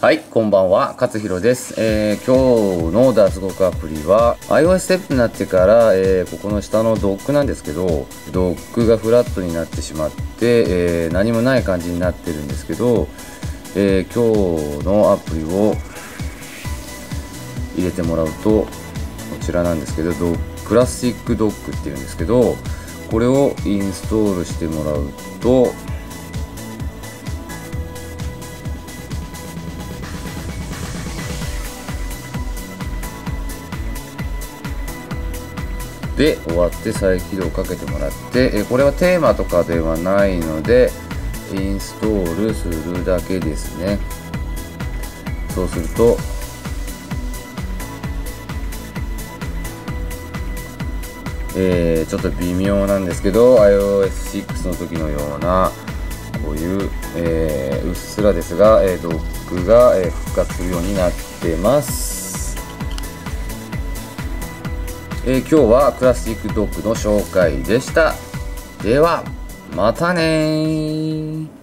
はい、こんばんは、勝弘です。えー、今日の脱獄アプリは iOS ステップになってから、えー、ここの下のドックなんですけど、ドックがフラットになってしまって、えー、何もない感じになってるんですけど、え今日のアプリを入れてもらうと、こちらなんですけど、ドクラシックドックっていうんですけど、これをインストールしてもらうと、で終わって再起動かけてもらってえこれはテーマとかではないのでインストールするだけですね。そうするとえー、ちょっと微妙なんですけど iOS6 の時のようなこういう、えー、うっすらですが、えー、ドックが、え復活するようになってます。えー、今日はクラシックドッグの紹介でした。では、またねー